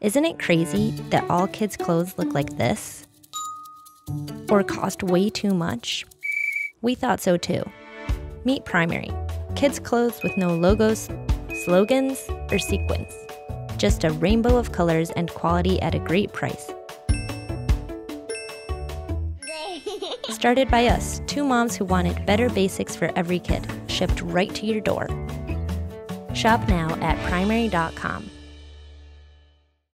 Isn't it crazy that all kids' clothes look like this? Or cost way too much? We thought so too. Meet Primary kids' clothes with no logos, slogans, or sequins. Just a rainbow of colors and quality at a great price. Started by us, two moms who wanted better basics for every kid, shipped right to your door. Shop now at primary.com.